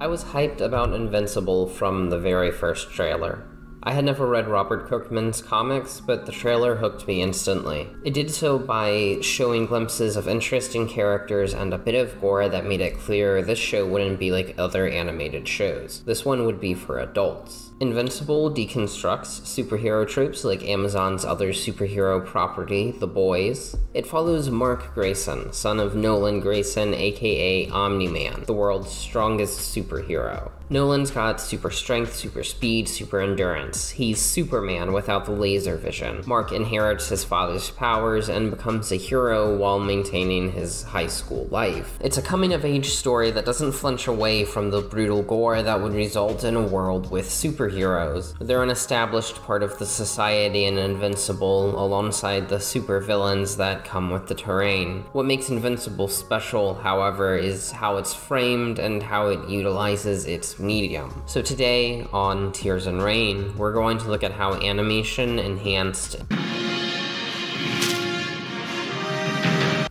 I was hyped about Invincible from the very first trailer. I had never read Robert Kirkman's comics, but the trailer hooked me instantly. It did so by showing glimpses of interesting characters and a bit of gore that made it clear this show wouldn't be like other animated shows. This one would be for adults. Invincible deconstructs superhero tropes like Amazon's other superhero property, The Boys. It follows Mark Grayson, son of Nolan Grayson, aka Omni Man, the world's strongest superhero. Nolan's got super strength, super speed, super endurance. He's Superman without the laser vision. Mark inherits his father's powers and becomes a hero while maintaining his high school life. It's a coming of age story that doesn't flinch away from the brutal gore that would result in a world with superheroes. They're an established part of the society and invincible alongside the supervillains that come with the terrain. What makes Invincible special, however, is how it's framed and how it utilizes its medium. So today on Tears In Rain, we're going to look at how animation enhanced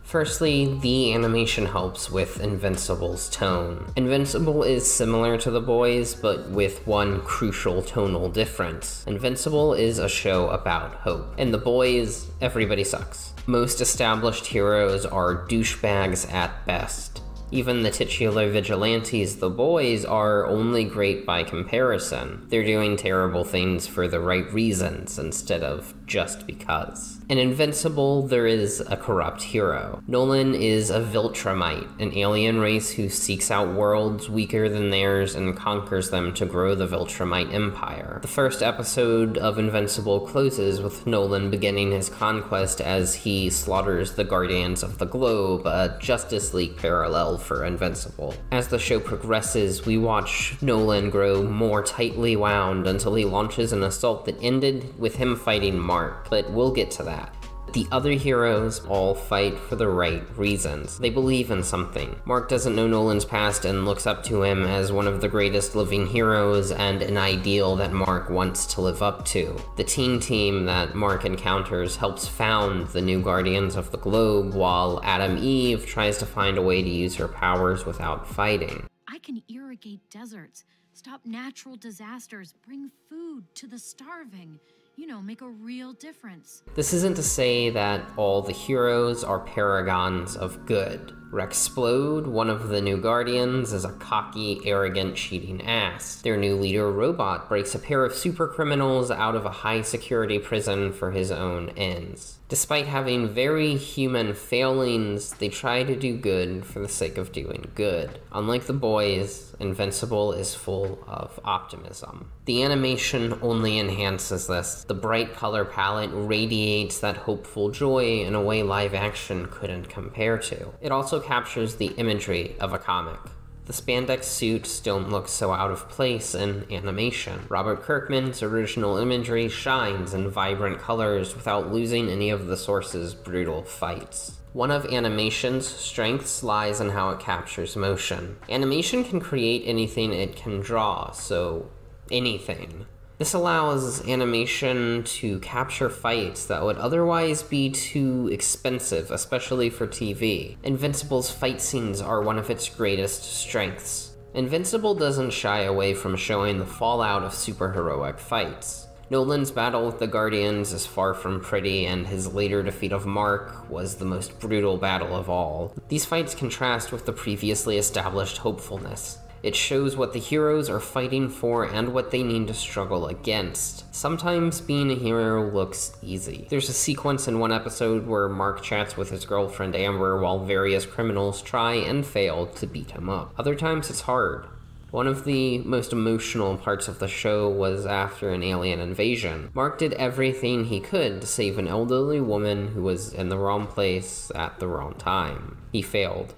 Firstly, the animation helps with Invincible's tone. Invincible is similar to The Boys, but with one crucial tonal difference. Invincible is a show about hope. In The Boys, everybody sucks. Most established heroes are douchebags at best. Even the titular vigilantes, the boys, are only great by comparison. They're doing terrible things for the right reasons instead of just because. In Invincible, there is a corrupt hero. Nolan is a Viltrumite, an alien race who seeks out worlds weaker than theirs and conquers them to grow the Viltrumite Empire. The first episode of Invincible closes with Nolan beginning his conquest as he slaughters the Guardians of the Globe, a Justice League parallel for Invincible. As the show progresses, we watch Nolan grow more tightly wound until he launches an assault that ended with him fighting Mark, but we'll get to that. The other heroes all fight for the right reasons. They believe in something. Mark doesn't know Nolan's past and looks up to him as one of the greatest living heroes and an ideal that Mark wants to live up to. The teen team that Mark encounters helps found the new Guardians of the Globe, while Atom Eve tries to find a way to use her powers without fighting. I can irrigate deserts, stop natural disasters, bring food to the starving you know, make a real difference. This isn't to say that all the heroes are paragons of good. Rex Splode, one of the new Guardians, is a cocky, arrogant, cheating ass. Their new leader, Robot, breaks a pair of super criminals out of a high security prison for his own ends. Despite having very human failings, they try to do good for the sake of doing good. Unlike the boys, Invincible is full of optimism. The animation only enhances this. The bright color palette radiates that hopeful joy in a way live action couldn't compare to. It also captures the imagery of a comic. The spandex suits don't look so out of place in animation. Robert Kirkman's original imagery shines in vibrant colors without losing any of the source's brutal fights. One of animation's strengths lies in how it captures motion. Animation can create anything it can draw, so anything. This allows animation to capture fights that would otherwise be too expensive, especially for TV. Invincible's fight scenes are one of its greatest strengths. Invincible doesn't shy away from showing the fallout of superheroic fights. Nolan's battle with the Guardians is far from pretty, and his later defeat of Mark was the most brutal battle of all. These fights contrast with the previously established hopefulness. It shows what the heroes are fighting for and what they need to struggle against. Sometimes being a hero looks easy. There's a sequence in one episode where Mark chats with his girlfriend Amber while various criminals try and fail to beat him up. Other times it's hard. One of the most emotional parts of the show was after an alien invasion. Mark did everything he could to save an elderly woman who was in the wrong place at the wrong time. He failed.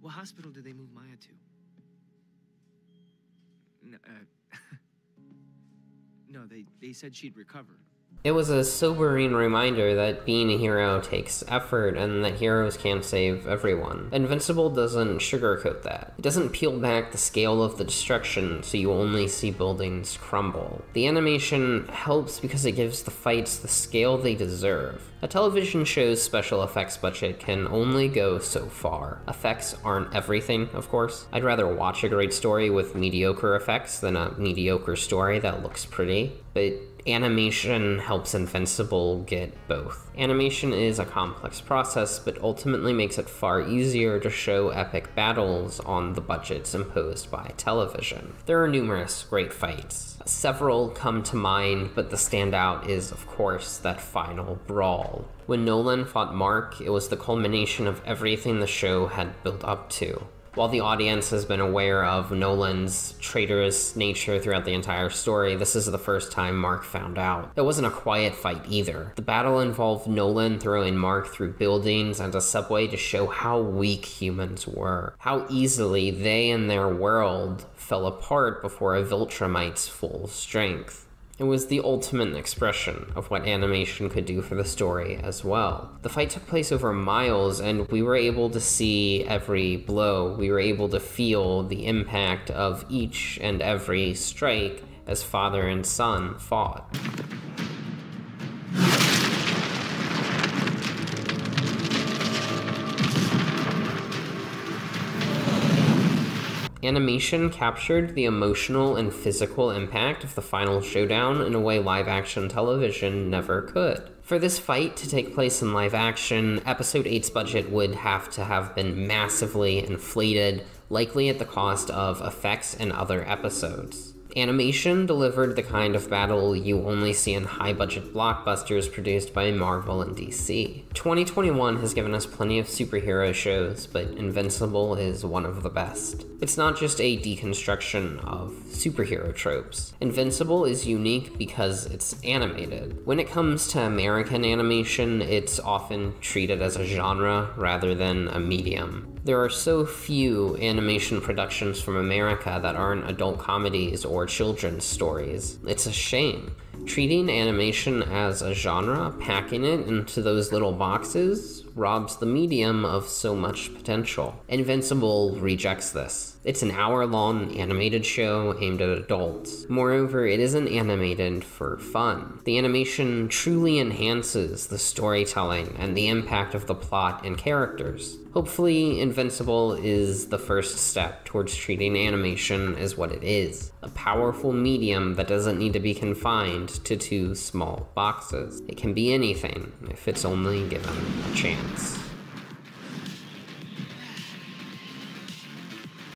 What hospital did they move Maya to? They, they said she'd recover. It was a sobering reminder that being a hero takes effort and that heroes can't save everyone. Invincible doesn't sugarcoat that. It doesn't peel back the scale of the destruction, so you only see buildings crumble. The animation helps because it gives the fights the scale they deserve. A television show's special effects budget can only go so far. Effects aren't everything, of course. I'd rather watch a great story with mediocre effects than a mediocre story that looks pretty, but animation helps Invincible get both. Animation is a complex process, but ultimately makes it far easier to show epic battles on the budgets imposed by television. There are numerous great fights. Several come to mind, but the standout is, of course, that final brawl. When Nolan fought Mark, it was the culmination of everything the show had built up to. While the audience has been aware of Nolan's traitorous nature throughout the entire story, this is the first time Mark found out. It wasn't a quiet fight either. The battle involved Nolan throwing Mark through buildings and a subway to show how weak humans were, how easily they and their world fell apart before a Viltrumite's full strength. It was the ultimate expression of what animation could do for the story as well. The fight took place over miles, and we were able to see every blow. We were able to feel the impact of each and every strike as father and son fought. Animation captured the emotional and physical impact of the final showdown in a way live action television never could. For this fight to take place in live action, Episode 8's budget would have to have been massively inflated, likely at the cost of effects in other episodes. Animation delivered the kind of battle you only see in high budget blockbusters produced by Marvel and DC. 2021 has given us plenty of superhero shows, but Invincible is one of the best. It's not just a deconstruction of superhero tropes. Invincible is unique because it's animated. When it comes to American animation, it's often treated as a genre rather than a medium. There are so few animation productions from America that aren't adult comedies or children's stories. It's a shame. Treating animation as a genre, packing it into those little boxes, robs the medium of so much potential. Invincible rejects this. It's an hour long animated show aimed at adults. Moreover, it isn't animated for fun. The animation truly enhances the storytelling and the impact of the plot and characters. Hopefully, Invincible is the first step towards treating animation as what it is a powerful medium that doesn't need to be confined to two small boxes. It can be anything if it's only given a chance.